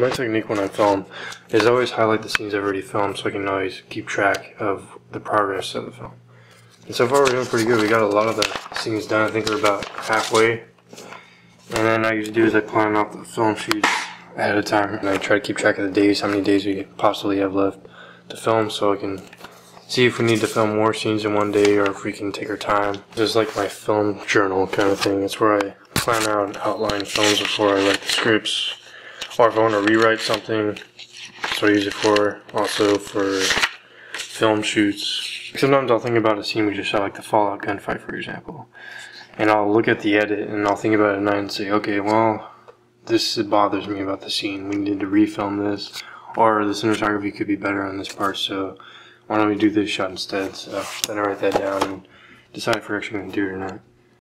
My technique when I film is always highlight the scenes I've already filmed so I can always keep track of the progress of the film. And so far we're doing pretty good. We got a lot of the scenes done. I think we're about halfway. And then I usually do is I plan out the film shoots ahead of time and I try to keep track of the days, how many days we possibly have left to film so I can see if we need to film more scenes in one day or if we can take our time. Just like my film journal kind of thing. It's where I plan out and outline films before I write the scripts. Or if I want to rewrite something, so I use it for also for film shoots. Sometimes I'll think about a scene we just shot, like the Fallout gunfight, for example. And I'll look at the edit and I'll think about it and say, okay, well, this bothers me about the scene. We need to refilm this. Or the cinematography could be better on this part, so why don't we do this shot instead? So then I write that down and decide if we're actually going to do it or not.